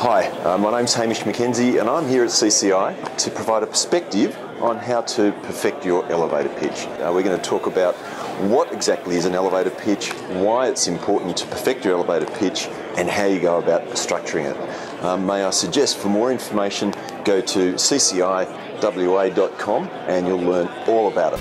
Hi, uh, my name's Hamish McKenzie, and I'm here at CCI to provide a perspective on how to perfect your elevator pitch. Uh, we're going to talk about what exactly is an elevator pitch, why it's important to perfect your elevator pitch, and how you go about structuring it. Um, may I suggest for more information, go to cciwa.com and you'll learn all about it.